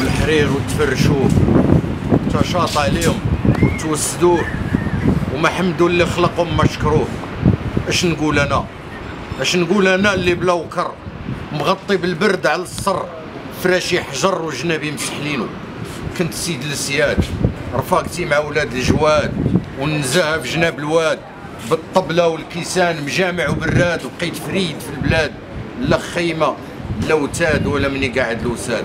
بالحرير وتفرشوه تشاط عليهم وتوسدوه وما حمدوا اللي خلقهم ما شكروه اش نقول أنا؟ اش نقول أنا اللي بلا وكر؟ مغطي بالبرد على الصر. فراشي حجر وجنابي مسحلينو. كنت سيد السياد. رفاقتي مع ولاد الجواد. والنزاهه في جناب الواد. بالطبلة والكيسان مجامع وبراد. وبقيت فريد في البلاد. لا خيمة لا وتاد ولا مني قاعد لوساد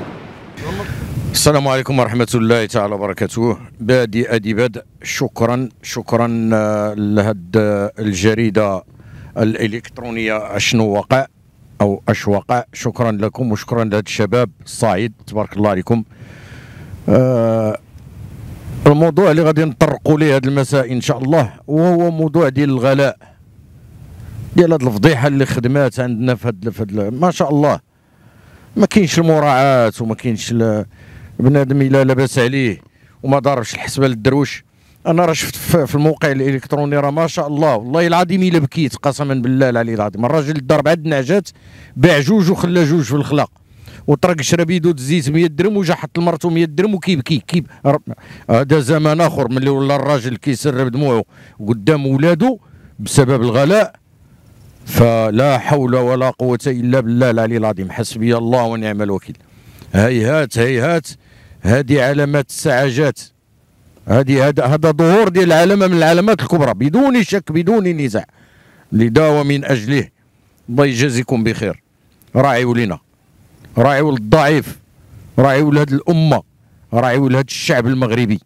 السلام عليكم ورحمة الله تعالى وبركاته. بادي أدي بدء شكرا شكرا آه، لهاد آه، الجريدة الإلكترونية. أشنو وقع أو أش وقع؟ شكرا لكم وشكرا لهاد الشباب. الصعيد تبارك الله عليكم. آه الموضوع اللي غادي نطرقوا ليه هذا المساء إن شاء الله وهو موضوع ديال الغلاء. ديال هذه الفضيحة اللي خدمات عندنا في هاد في هاد ما شاء الله. ما كاينش المراعاة وما كاينش بنادم إلا لاباس عليه وما ضاربش الحسبة للدروش. أنا راه شفت في الموقع الإلكتروني راه ما شاء الله والله العظيم إلا بكيت قسما بالله العلي العظيم. الراجل ضرب عند النعجات باع جوج وخلى جوج في الخلاق. وطرق شرب يدو الزيت 100 درهم وجا حط لمرته 100 درهم وكيبكي كيب هذا زمان آخر ملي ولا الراجل كيسرب دموعه قدام ولادو بسبب الغلاء. فلا حول ولا قوة إلا بالله العلي العظيم. حسبي الله ونعم الوكيل. هيهات هيهات. هذه علامات السعاجات. هذه هذا هذا ظهور ديال علامة من العلامات الكبرى بدون شك بدون نزاع. لداوى من أجله الله يجازيكم بخير. راعيوا لنا. راعيوا للضعيف. راعيوا لهاد الأمة. راعيوا لهاد الشعب المغربي.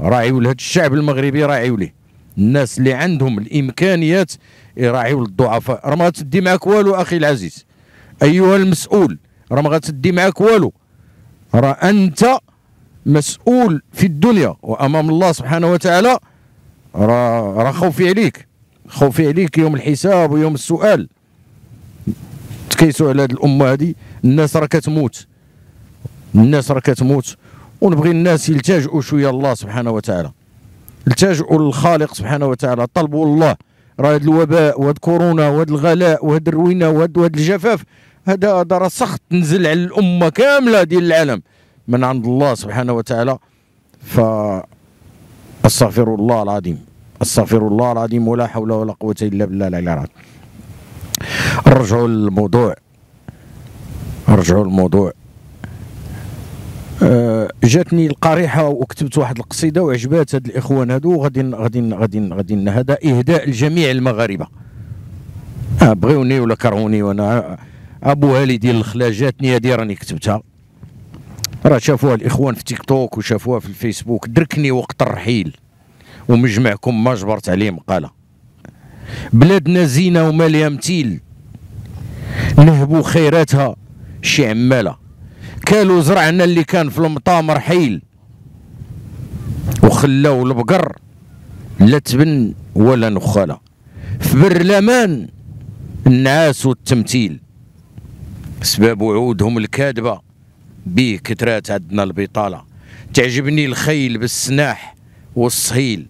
راعيوا لهاد الشعب المغربي راعيوا ليه الناس اللي عندهم الإمكانيات يراعيوا للضعفاء راه ما غتدي معاك والو أخي العزيز. أيها المسؤول راه ما غتدي معاك والو. راه أنت مسؤول في الدنيا وأمام الله سبحانه وتعالى راه راه خوفي عليك. خوفي عليك يوم الحساب ويوم السؤال. تكيسوا على هذه الأمة هذه الناس راه كتموت. الناس راه كتموت. ونبغي الناس يلتجئوا شوية الله سبحانه وتعالى. التجئوا للخالق سبحانه وتعالى طلبوا الله راه هذا الوباء وهذا كورونا وهذا الغلاء وهذا الروينة وهذا الجفاف هذا هذا سخط نزل على الأمة كاملة ديال العالم. من عند الله سبحانه وتعالى. ف أستغفر الله العظيم. أستغفر الله العظيم ولا حول ولا قوة إلا بالله العلي العظيم. نرجعوا للموضوع نرجعوا للموضوع جاتني القريحة وكتبت واحد القصيدة وعجبات هاد الإخوان هادو. وغادي غادي غادي غادي هذا إهداء لجميع المغاربة. آه بغيوني ولا كرهوني؟ وأنا ابوها لي ديال الخلا جاتني هادي راني كتبتها. راه شافوها الإخوان في تيك توك وشافوها في الفيسبوك. دركني وقت الرحيل. ومجمعكم ما جبرت عليه مقالة. بلادنا زينة وماليه متيل نهبوا خيراتها شي عمالة. كالوا زرعنا اللي كان في المطامر حيل. وخلاو البقر لا تبن ولا نخالة. في برلمان النعاس والتمثيل. سباب وعودهم الكاذبة بيه كترات عندنا البطالة. تعجبني الخيل بالسناح والصهيل.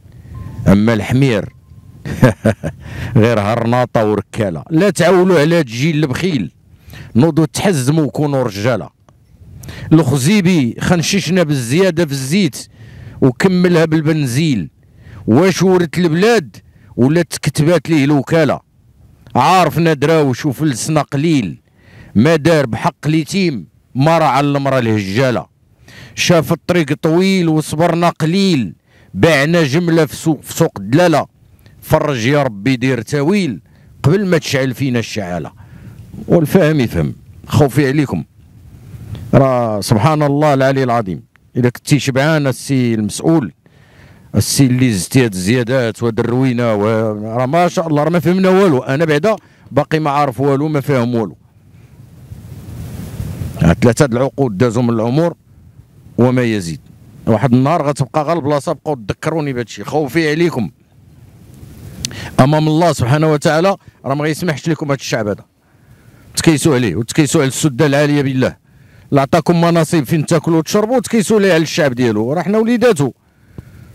أما الحمير غير هرناطة وركالة. لا تعولوا على الجيل البخيل. نوضوا تحزموا وكونوا رجالة. الخزيبي خنششنا بالزيادة في الزيت وكملها بالبنزيل. واش ورث البلاد ولا تكتبات ليه الوكالة؟ عارفنا دراوش وفلسنا قليل. ما دار بحق اليتيم ما رعى المرا الهجالة. شاف الطريق طويل وصبرنا قليل. بعنا جملة في سوق في سوق الدلالة. فرج يا ربي دير تاويل قبل ما تشعل فينا الشعالة. والفاهم يفهم. خوفي عليكم. راه سبحان الله العلي العظيم. إذا كنتي شبعان السي المسؤول السي اللي زدتي هاد الزيادات وهاد الروينه راه ما شاء الله راه ما فهمنا والو. أنا بعدا باقي ما عارف والو ما فاهم والو. هاد ثلاثة د العقود دازوا من العمر وما يزيد. واحد النهار غتبقى غير البلاصة بقاو تذكروني بهذا الشيء خوفي عليكم. امام الله سبحانه وتعالى راه ما غيسمحش لكم هذا الشعب هذا. تكيسوا عليه وتكيسوا على السدة العالية بالله. لا عطاكم مناصب فين تاكلوا وتشربوا وتكيسوا ليه على الشعب ديالو. راه حنا وليداتو.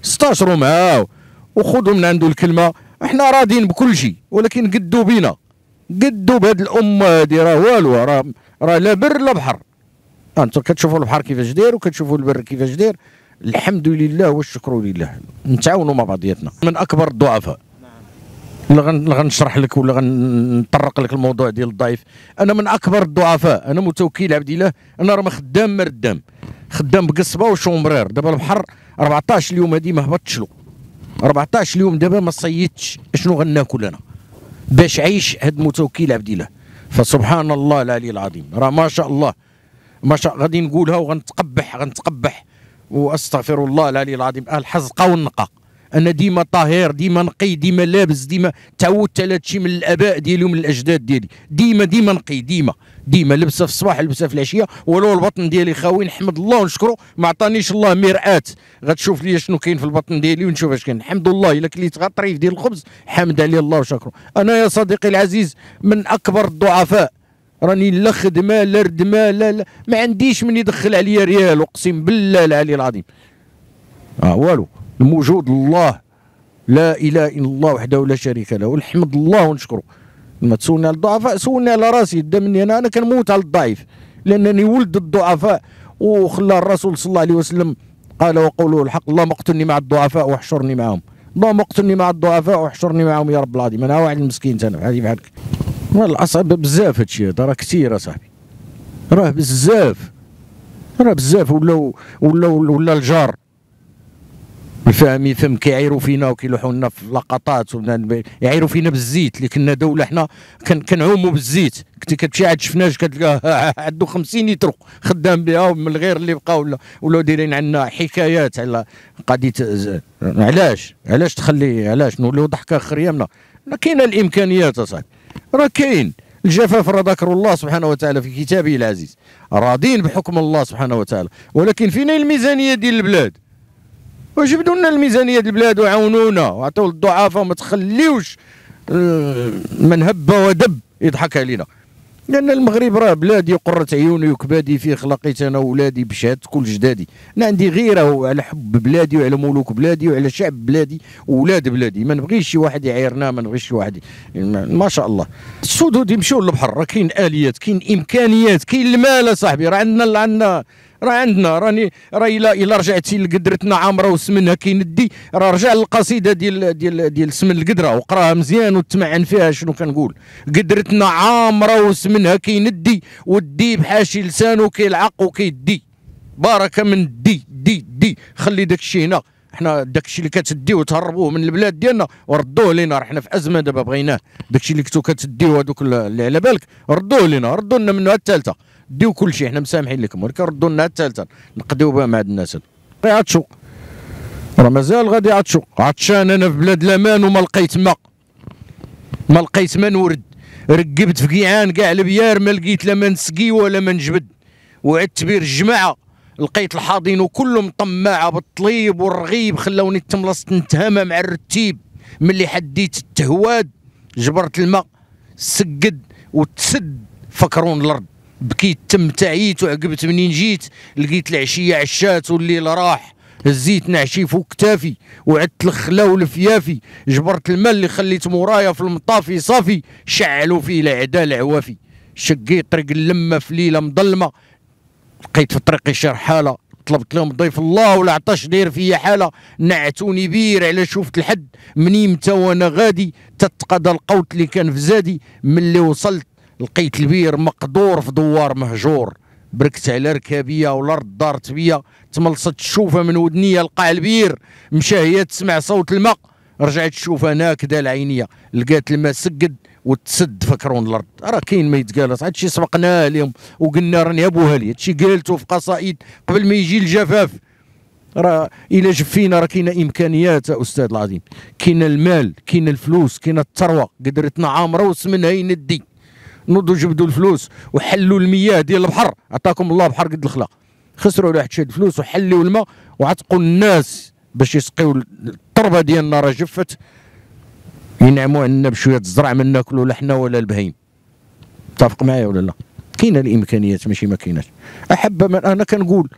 استاشروا معاه وخذوا من عنده الكلمة. إحنا راضين بكل شيء ولكن قدوا بينا. قدوا بهاد الأمة هادي. راه والو. راه راه لا بر لا بحر. أنتم كتشوفوا البحر كيفاش داير وكتشوفوا البر كيفاش داير. الحمد لله والشكر لله. نتعاونوا مع بعضياتنا. من أكبر الضعفاء. لا غنشرح لك ولا غنطرق لك الموضوع ديال الضعيف. أنا من أكبر الضعفاء أنا متوكل عبد الله أنا راه خدام مردام خدام بقصبة وشومبرير. دابا البحر 14 اليوم هادي ما هبطش له. 14 اليوم دابا ما صيدتش شنو غناكل أنا؟ باش عيش هاد متوكل عبد الله. فسبحان الله العلي العظيم. راه ما شاء الله. ما شاء غادي نقولها وغنتقبح غنتقبح. وأستغفر الله العلي العظيم. الحزقه والنقا أنا ديما طاهر ديما نقي ديما لابس ديما تعودت على هادشي من الآباء ديالي ومن الأجداد ديالي. ديما ديما نقي ديما. ديما لبسه في الصباح لبسه في العشية ولو البطن ديالي خاوي نحمد الله ونشكره. ما عطانيش الله مرآة. غتشوف لي شنو كاين في البطن ديالي ونشوف اش كاين. الحمد لله إلا كليت غير طريف ديال الخبز حامد عليه الله وشكره. أنا يا صديقي العزيز من أكبر الضعفاء راني لا خدمة لا ردمة لا, لا ما عنديش من يدخل عليا ريال أقسم بالله العلي العظيم. آه والو. الموجود الله لا إله إلا الله وحده لا شريك له. والحمد الله ونشكره. ما تسولني على الضعفاء سولني على راسي. دا مني أنا أنا كنموت على الضعيف. لأنني ولد الضعفاء. وخلى الرسول صلى الله عليه وسلم قال وقوله الحق اللهم اقتلني مع الضعفاء واحشرني معهم. اللهم اقتلني مع الضعفاء واحشرني معهم يا رب العظيم أنا واحد المسكين أنا بحالي بحالك الاصعب بزاف هادشي هذا راه كثير أصاحبي. راه بزاف. راه بزاف ولا ولا ولا الجار. الفهم يفهم كيعيروا فينا وكيلوحوا لنا في لقطات يعيروا فينا بالزيت اللي كنا دولة حنا كنعوموا بالزيت. كنت كتمشي عاد شفناش كتلقاه عنده 50 يترو خدام بها من الغير اللي بقى ولا ولا دايرين عندنا حكايات على قضية علاش؟ علاش تخلي علاش؟ نوليو ضحكة خريامنا كاينة الإمكانيات أصاحبي. راه كاين. الجفاف راه ذكر الله سبحانه وتعالى في كتابه العزيز. راضين بحكم الله سبحانه وتعالى. ولكن فينا الميزانية ديال البلاد. وجبدوا لنا الميزانيه البلاد وعاونونا. وعطيو الضعافه وما تخليوش آه، من هب ودب يضحك علينا. لأن المغرب راه بلادي قرة عيوني وكبادي فيه خلقيت أنا وولادي بشهادة كل جدادي. أنا عندي غيرة على حب بلادي وعلى ملوك بلادي وعلى شعب بلادي وولاد بلادي. ما نبغيش شي واحد يعيرنا ما نبغيش شي واحد ما شاء الله. السدود يمشيو للبحر راه كاين آليات كاين إمكانيات كاين المال أصاحبي. راه عندنا عندنا راه عندنا راني راه الا إلا رجعتي لقدرتنا عامرة وسمنها كيندي راه رجع للقصيدة ديال ديال ديال سمن القدرة وقراها مزيان وتمعن فيها شنو كنقول. قدرتنا عامرة وسمنها كيندي والدي بحاشي لسانه كيلعق وكيدي. بارك من دي دي دي. خلي داك الشيء هنا. حنا داك الشيء اللي كتدي وتهربوه من البلاد ديالنا وردوه لينا. حنا في أزمة دابا بغيناه. داك الشيء اللي كنتو كتديو هذوك اللي على بالك ردوه لينا. ردوا لنا منه الثالثه ديو كل شيء حنا مسامحين لكم ولكن ردوا لنا الثالثه نقضيو بها مع هاد الناس يعطشوا راه مازال غادي يعطشوا عطشان أنا في بلاد الأمان وما لقيت ماء ما لقيت ما نورد. ركبت في قيعان كاع البيار ما لقيت لا ما نسقي ولا ما نجبد. وعدت بير الجماعة لقيت الحاضين كلهم طماعة بالطليب والرغيب خلاوني تملصت نتهامى مع الرتيب. ملي حديت التهواد جبرت الماء سقد وتسد فكرون الأرض. بكيت تم تعيت وعقبت منين جيت لقيت العشية عشات والليل راح هزيت نعشي فوق كتافي وعدت الخلا والفيافي جبرت الماء اللي خليت مورايا في المطافي صافي شعلوا فيه الاعداء العوافي. شقيت طريق اللمة في ليلة مظلمة لقيت في طريقي شرحاله طلبت لهم ضيف الله ولا عطاش داير فيا حالة نعتوني بير على شفت الحد مني متى وأنا غادي تتقضى القوت اللي كان في زادي ملي وصلت لقيت البير مقدور في دوار مهجور. بركت على ركابية والارض دارت بيا تملصت الشوفة من ودنيا لقى البير. مشى هي تسمع صوت الماء. رجعت الشوفة ناكدة العينية. لقات الماء سقد وتسد فكرون الأرض. راه كاين ما يتقال هادشي سبقناه اليوم وقلنا راني ابوها لي هادشي قالته في قصائد قبل ما يجي الجفاف. راه إلا جفينا راه كاينة إمكانيات أستاذ العظيم. كاين المال كاين الفلوس كاين الثروة. قدرتنا عامرة وسمنها يندي. نوضوا جبدوا الفلوس وحلوا المياه ديال البحر. عطاكم الله بحر قد الخلا خسروا واحد شوية الفلوس وحلوا الماء وعتقوا الناس باش يسقيو التربة ديالنا راه جفت. ينعموا عندنا بشوية الزرع ما ناكلوا لا حنا ولا البهيم. متفق معايا ولا لا؟ كاينة الإمكانيات ماشي ما كايناش أحب من أنا كنقول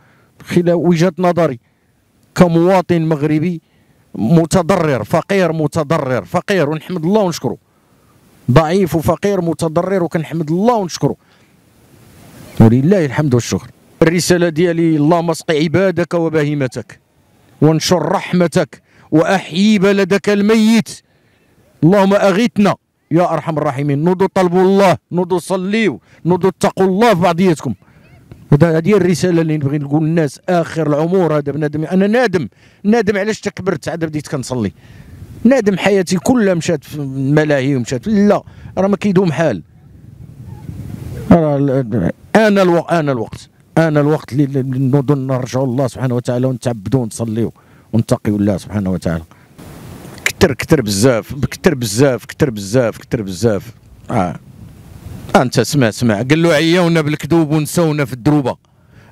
خلال وجهة نظري كمواطن مغربي متضرر فقير متضرر فقير ونحمد الله ونشكره. ضعيف وفقير متضرر وكنحمد الله ونشكره. ولله الحمد والشكر. الرسالة ديالي اللهم اسق عبادك وبهيمتك وانشر رحمتك وأحيي بلدك الميت. اللهم أغثنا يا أرحم الراحمين. نوضوا طلبوا الله نوضوا صليوا نوضوا اتقوا الله في بعضياتكم هذه الرسالة اللي نبغي نقول للناس. آخر العمر هذا بنادم أنا نادم. نادم علاش تكبرت؟ عاد بديت كنصلي. نادم حياتي كلها مشات في الملاهي ومشات لا راه ما كيدوم حال. أنا الوقت أنا الوقت أنا الوقت اللي نرجعوا الله سبحانه وتعالى ونتعبدوا ونصليوا ونتقيوا الله سبحانه وتعالى. كتر كتر بزاف كتر بزاف كتر بزاف كتر بزاف. آه. أنت اسمع اسمع. قال له عيونا بالكذوب ونسونا في الدروبة.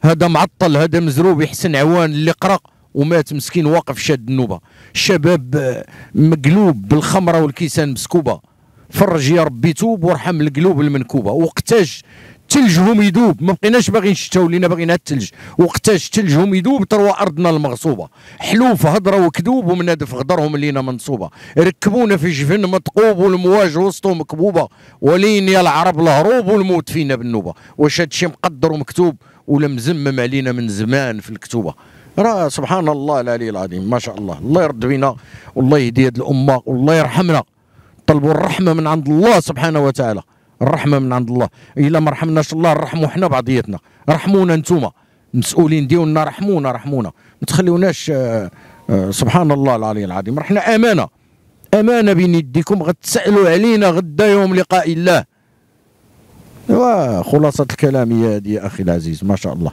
هذا معطل هذا مزروب يحسن عوان اللي قرق. ومات مسكين واقف شاد النوبة. شباب آه، مقلوب بالخمرة والكيسان مسكوبة. فرج يا ربي توب وارحم القلوب المنكوبه وقتاش تلجهم يذوب ما بقيناش باغيين الشتاء ولينا باغيين الثلج وقتاش تلجهم يذوب تروى أرضنا المغصوبة. حلوف هضرة وكذوب ومنادف غدرهم لينا منصوبة. ركبونا في جفن مطقوب والمواج وسطو مكبوبة. ولين يا العرب الهروب والموت فينا بالنوبة. واش هادشي مقدر ومكتوب ولا مزمم علينا من زمان في الكتوبة. راه سبحان الله العلي العظيم ما شاء الله. الله يرد بينا والله يهدي هذه الأمة والله يرحمنا. طلبوا الرحمة من عند الله سبحانه وتعالى. الرحمة من عند الله. إلا ما رحمناش الله نرحموا حنا بعضياتنا. رحمونا انتوما المسؤولين ديالنا رحمونا رحمونا. ما تخليوناش آه، آه، سبحان الله العلي العظيم. رحنا أمانة. أمانة بين يديكم غتسألوا علينا غدا يوم لقاء الله. خلاصة الكلام هي هذه يا أخي العزيز ما شاء الله.